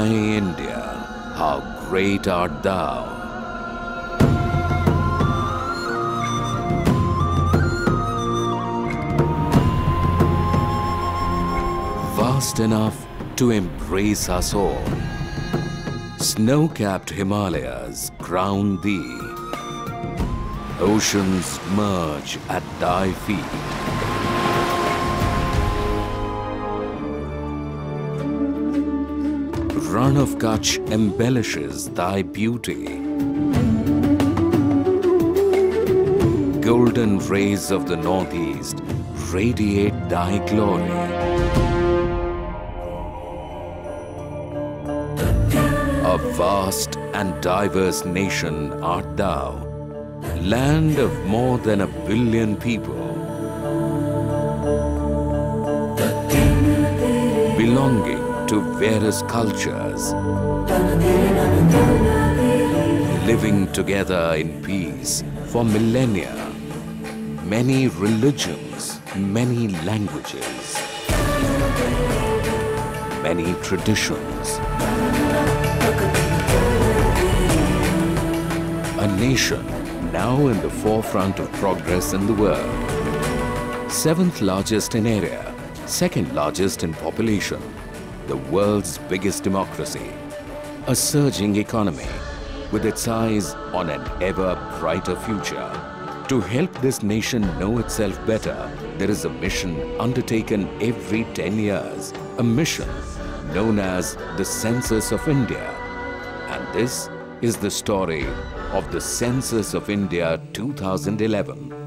My India, how great art thou! Vast enough to embrace us all. Snow-capped Himalayas crown thee. Oceans merge at thy feet. Rann of Kutch embellishes thy beauty. Golden rays of the northeast radiate thy glory. A vast and diverse nation art thou, land of more than a billion people. Belonging to various cultures, living together in peace for millennia, many religions, many languages, many traditions. A nation now in the forefront of progress in the world. Seventh largest in area, second largest in population, the world's biggest democracy. A surging economy with its eyes on an ever brighter future. To help this nation know itself better, there is a mission undertaken every 10 years. A mission known as the Census of India. And this is the story of the Census of India 2011.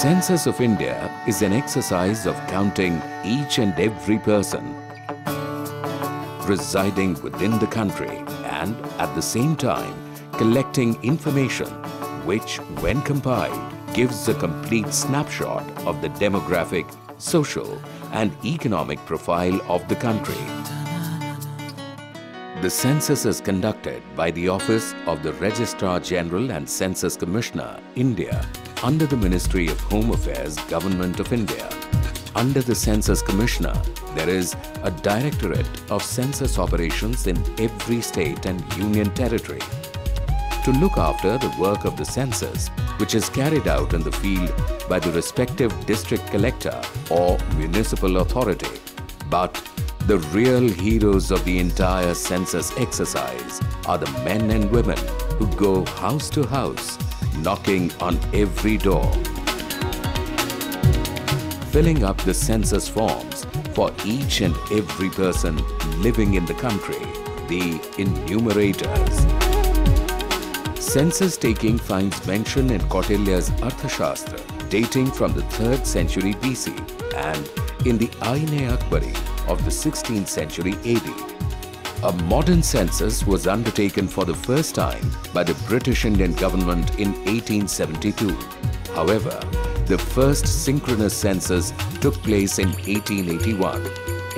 Census of India is an exercise of counting each and every person residing within the country and at the same time collecting information which when compiled gives a complete snapshot of the demographic, social and economic profile of the country. The census is conducted by the Office of the Registrar General and Census Commissioner, India, under the Ministry of Home Affairs, Government of India. Under the Census Commissioner, there is a Directorate of Census Operations in every state and union territory to look after the work of the census, which is carried out in the field by the respective district collector or municipal authority. But the real heroes of the entire census exercise are the men and women who go house to house, knocking on every door, filling up the census forms for each and every person living in the country, the enumerators. Census taking finds mention in Kautilya's Arthashastra dating from the 3rd century BC and in the Ain-e-Akbari of the 16th century AD. A modern census was undertaken for the first time by the British Indian government in 1872. However, the first synchronous census took place in 1881.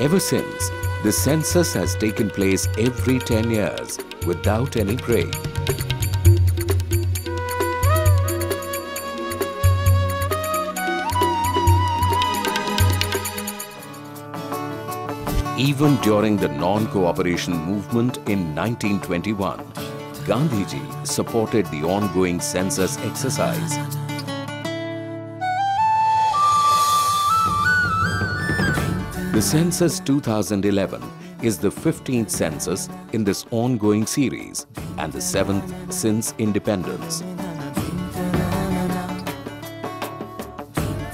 Ever since, the census has taken place every 10 years without any break. Even during the non-cooperation movement in 1921, Gandhiji supported the ongoing census exercise. The Census 2011 is the 15th census in this ongoing series and the 7th since independence.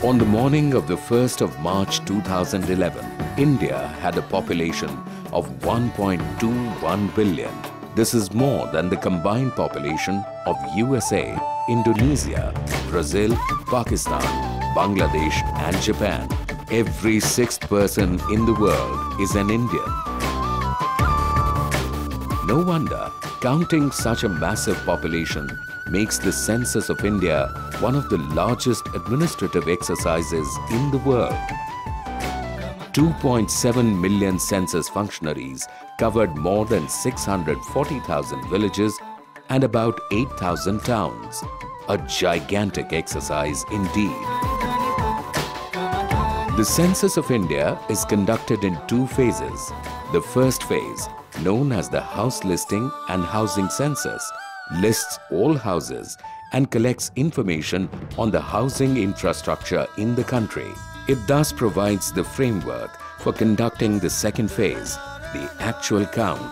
On the morning of the 1st of March 2011, India had a population of 1.21 billion. This is more than the combined population of USA, Indonesia, Brazil, Pakistan, Bangladesh and Japan. Every sixth person in the world is an Indian. No wonder counting such a massive population makes the Census of India one of the largest administrative exercises in the world. 2.7 million census functionaries covered more than 640,000 villages and about 8,000 towns. A gigantic exercise indeed. The Census of India is conducted in two phases. The first phase, known as the House Listing and Housing Census, lists all houses and collects information on the housing infrastructure in the country. It thus provides the framework for conducting the second phase, the actual count,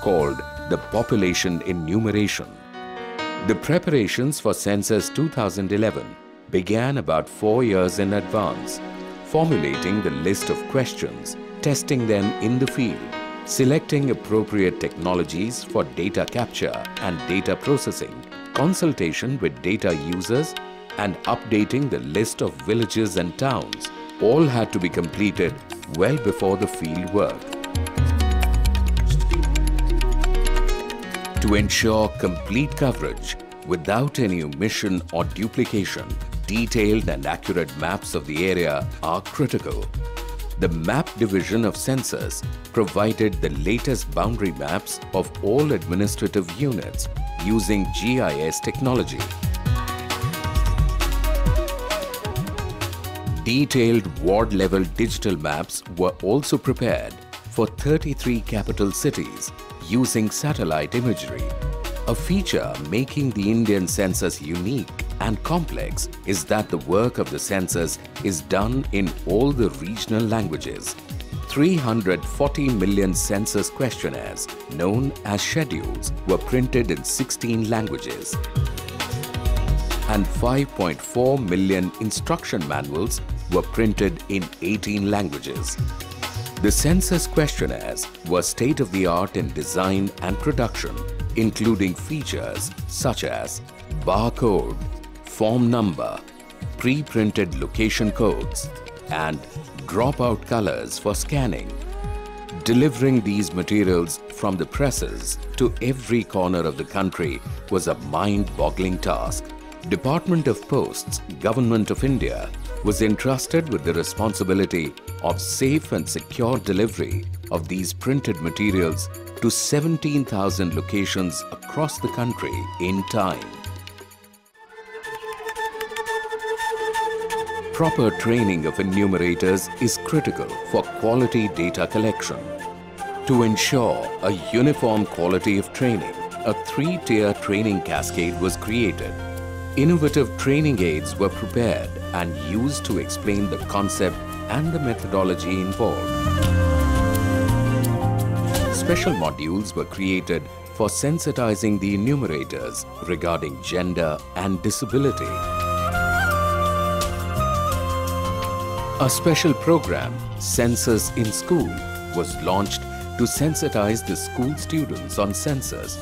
called the population enumeration. The preparations for Census 2011 began about four years in advance, formulating the list of questions, testing them in the field, selecting appropriate technologies for data capture and data processing, consultation with data users, and updating the list of villages and towns all had to be completed well before the field work. To ensure complete coverage without any omission or duplication, detailed and accurate maps of the area are critical. The Map Division of Census provided the latest boundary maps of all administrative units using GIS technology. Detailed ward-level digital maps were also prepared for 33 capital cities using satellite imagery. A feature making the Indian census unique and complex is that the work of the census is done in all the regional languages. 340 million census questionnaires, known as schedules, were printed in 16 languages. And 5.4 million instruction manuals were printed in 18 languages. The census questionnaires were state-of-the-art in design and production, including features such as barcode, form number, pre-printed location codes, and dropout colors for scanning. Delivering these materials from the presses to every corner of the country was a mind-boggling task. Department of Posts, Government of India was entrusted with the responsibility of safe and secure delivery of these printed materials to 17,000 locations across the country in time. Proper training of enumerators is critical for quality data collection. To ensure a uniform quality of training, a three-tier training cascade was created. Innovative training aids were prepared and used to explain the concept and the methodology involved. Special modules were created for sensitizing the enumerators regarding gender and disability. A special program, Census in School, was launched to sensitize the school students on census.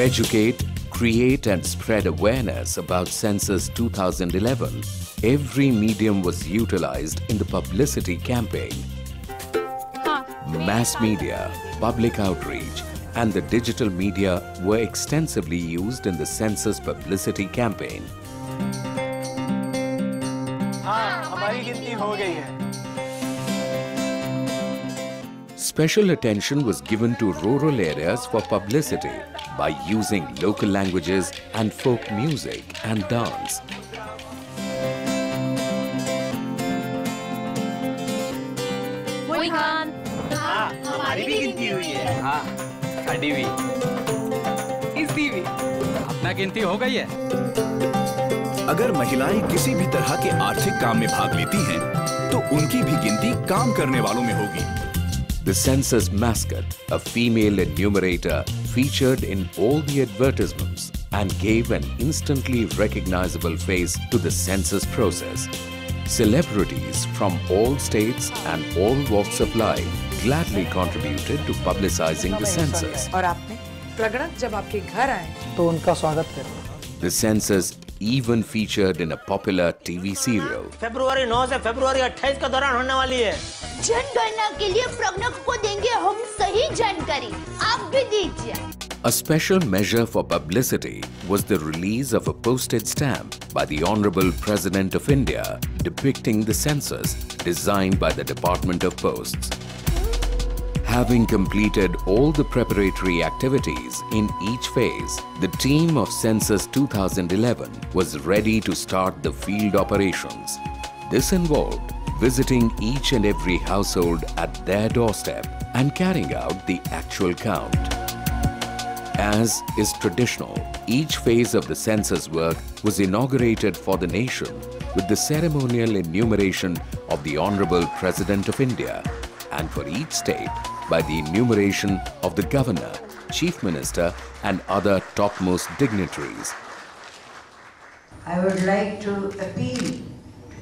To educate, create and spread awareness about Census 2011, every medium was utilized in the publicity campaign. Mass media, public outreach, and the digital media were extensively used in the census publicity campaign. Special attention was given to rural areas for publicity by using local languages and folk music and dance. हमारी भी गिनती हुई है हाँ साडी भी इसकी भी अपना गिनती हो गई है अगर महिलाएँ किसी भी तरह के आर्थिक काम में भाग लेती हैं, तो उनकी भी गिनती काम करने वालों में होगी The census mascot, a female enumerator, featured in all the advertisements and gave an instantly recognizable face to the census process. Celebrities from all states and all walks of life gladly contributed to publicizing the census. The census even featured in a popular TV serial. फरवरी 9 से फरवरी 28 का दौरान होने वाली है जनगणना के लिए प्रगणक को देंगे हम सही जानकारी आप भी दीजिए A special measure for publicity was the release of a postage stamp by the Honorable President of India depicting the census designed by the Department of Posts. Having completed all the preparatory activities in each phase, the team of Census 2011 was ready to start the field operations. This involved visiting each and every household at their doorstep and carrying out the actual count. As is traditional, each phase of the census work was inaugurated for the nation with the ceremonial enumeration of the Honorable President of India and for each state by the enumeration of the Governor, Chief Minister and other topmost dignitaries. I would like to appeal to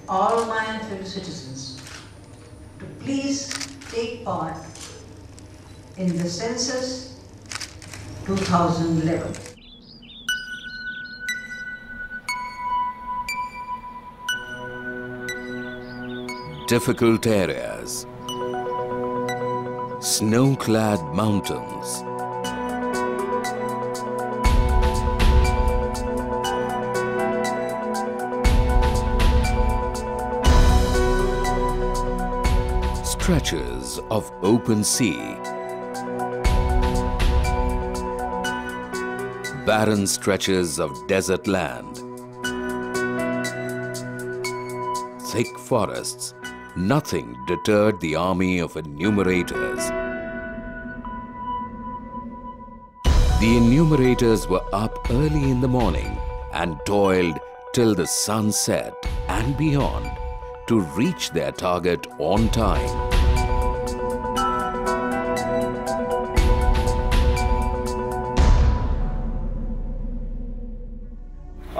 all my fellow citizens to please take part in the census 2011. Difficult areas, snow-clad mountains, stretches of open sea, barren stretches of desert land, thick forests, nothing deterred the army of enumerators. The enumerators were up early in the morning and toiled till the sun set and beyond to reach their target on time.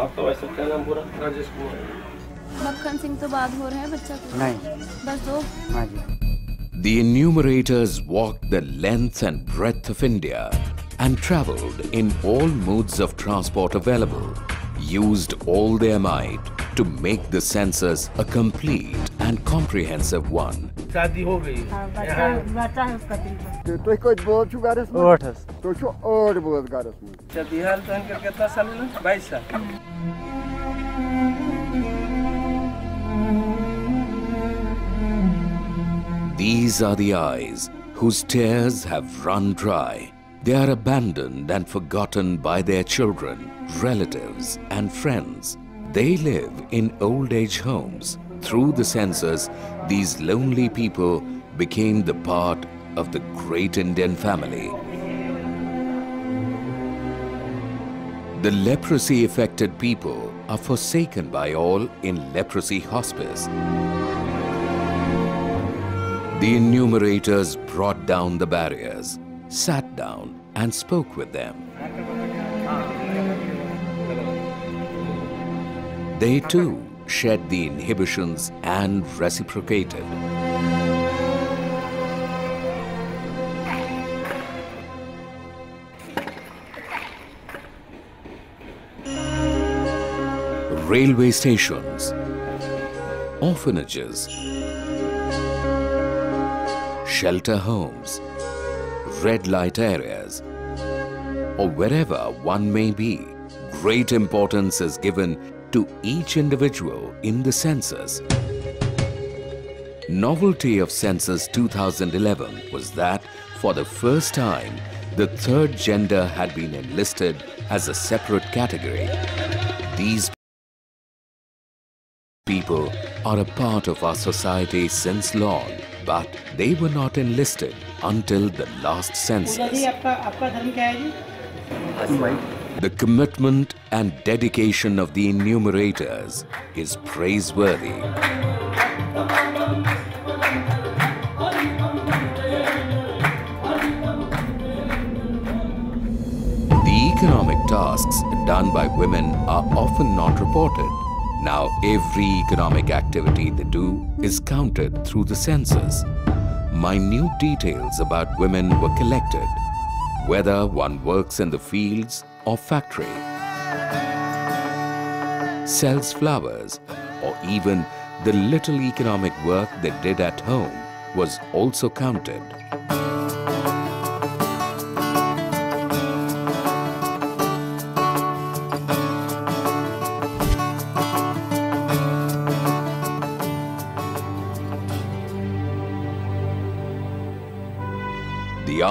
आपका वैसे क्या नाम पूरा राजेश कुमार मक्खन सिंह तो बाद हो रहे हैं बच्चा को नहीं बस दो हाँ जी The enumerators walked the length and breadth of India and travelled in all modes of transport available, used all their might to make the census a complete and comprehensive one. शादी हो गई। बच्चा है। उसका तो है तो तो These are the eyes whose tears have run dry. They are abandoned and forgotten by their children, relatives, and friends. They live in old age homes. Through the census, these lonely people became the part of the great Indian family. The leprosy affected people are forsaken by all in leprosy hospice. The enumerators brought down the barriers, sat down and spoke with them. They too shed the inhibitions and reciprocated. Railway stations, orphanages, shelter homes, red light areas, or wherever one may be, great importance is given to each individual in the census. Novelty of Census 2011 was that for the first time, the third gender had been enlisted as a separate category. These people are a part of our society since long, but they were not enlisted until the last census. The commitment and dedication of the enumerators is praiseworthy. The economic tasks done by women are often not reported. Now every economic activity they do is counted through the census. Minute details about women were collected, whether one works in the fields or factory, sells flowers, or even the little economic work they did at home was also counted.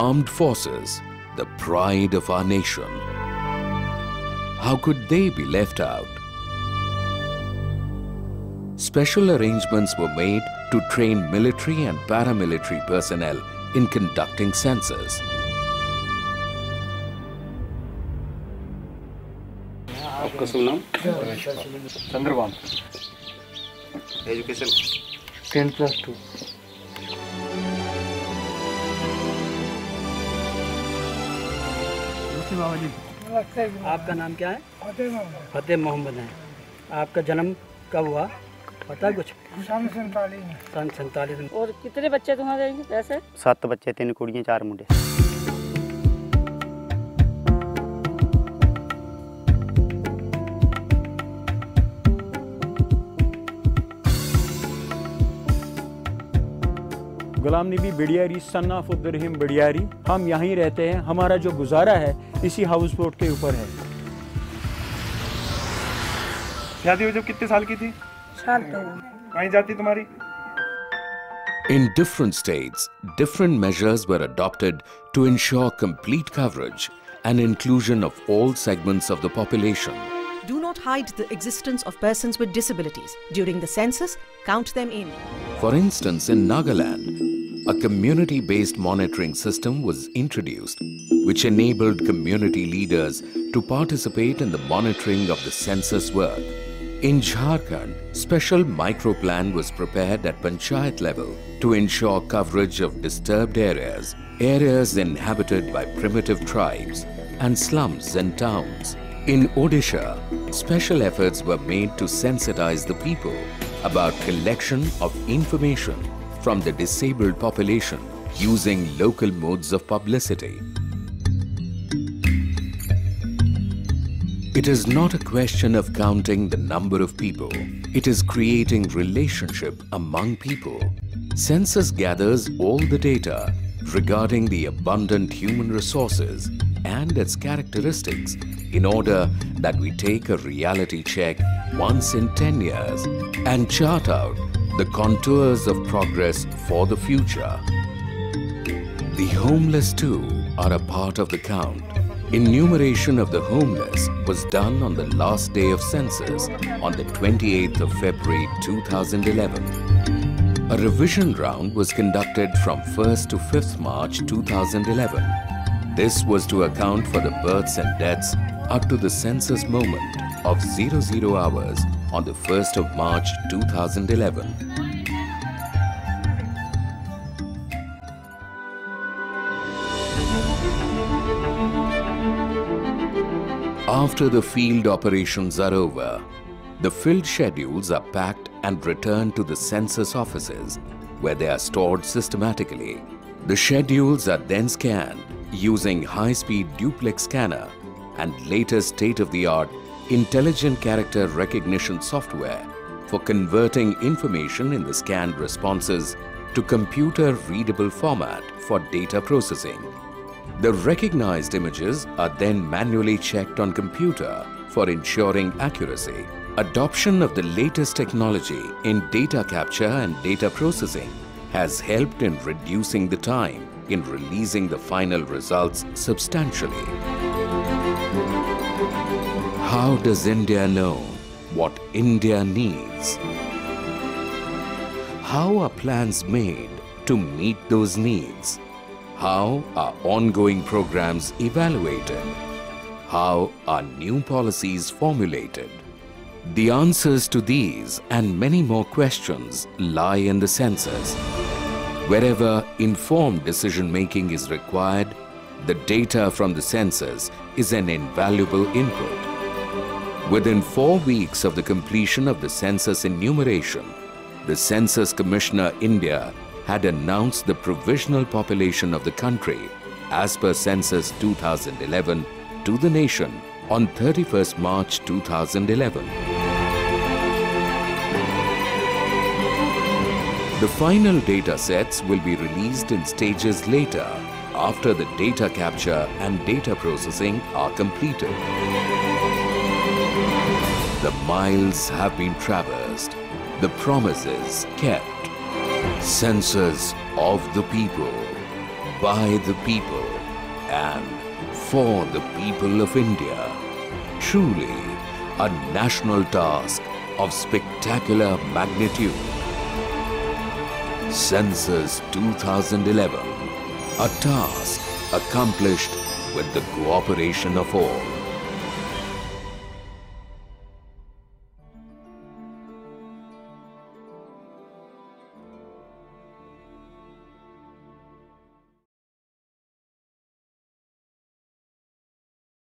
armed forces, the pride of our nation. How could they be left out? Special arrangements were made to train military and paramilitary personnel in conducting census. आपका शुभ नाम Chandrabhan education ten plus two नमस्ते बाबा जी नमस्ते आपका नाम क्या है? फतेह मोहम्मद फतेह मोहम्मद है। आपका जन्म कब हुआ? पता कुछ? सन सैतालीस में। सन सैतालीस और कितने बच्चे तुम्हारे ऐसे? सात बच्चे तीन कुड़ियाँ चार मुंडे। गुलाम नबी बिडियारी सन ऑफ़ उद्दरहिम बिडियारी हम यहीं रहते हैं हमारा जो गुजारा है इसी हाउस बोट के ऊपर है शादी हो जब कितने साल की थी साल तो कहीं जाती तुम्हारी In different states, different measures were adopted to ensure complete coverage and inclusion of all segments of the population. Do not hide the existence of persons with disabilities. During the census, count them in. For instance, in Nagaland, a community based monitoring system was introduced, which enabled community leaders to participate in the monitoring of the census work. In Jharkhand, special microplan was prepared at panchayat level to ensure coverage of disturbed areas, areas inhabited by primitive tribes, and slums and towns. In Odisha, special efforts were made to sensitize the people about collection of information from the disabled population using local modes of publicity. It is not a question of counting the number of people. It is creating relationship among people. Census gathers all the data regarding the abundant human resources and its characteristics in order that we take a reality check once in 10 years and chart out the contours of progress for the future. The homeless too are a part of the count. Enumeration of the homeless was done on the last day of census on the 28th of February 2011. A revision round was conducted from 1st to 5th March 2011. This was to account for the births and deaths up to the census moment of 00 hours on the 1st of March 2011. After the field operations are over, the filled schedules are packed and returned to the census offices where they are stored systematically. The schedules are then scanned using high-speed duplex scanner and latest state-of-the-art intelligent character recognition software for converting information in the scanned responses to computer-readable format for data processing. The recognized images are then manually checked on computer for ensuring accuracy. Adoption of the latest technology in data capture and data processing has helped in reducing the time in releasing the final results substantially. How does India know what India needs? How are plans made to meet those needs? How are ongoing programs evaluated? How are new policies formulated? The answers to these and many more questions lie in the census. Wherever informed decision making is required, the data from the census is an invaluable input. Within four weeks of the completion of the census enumeration, the Census Commissioner India had announced the provisional population of the country as per Census 2011 to the nation on 31st March 2011. The final data sets will be released in stages later after the data capture and data processing are completed. The miles have been traversed, the promises kept. Census of the people, by the people, and for the people of India. Truly a national task of spectacular magnitude. Census 2011, a task accomplished with the cooperation of all.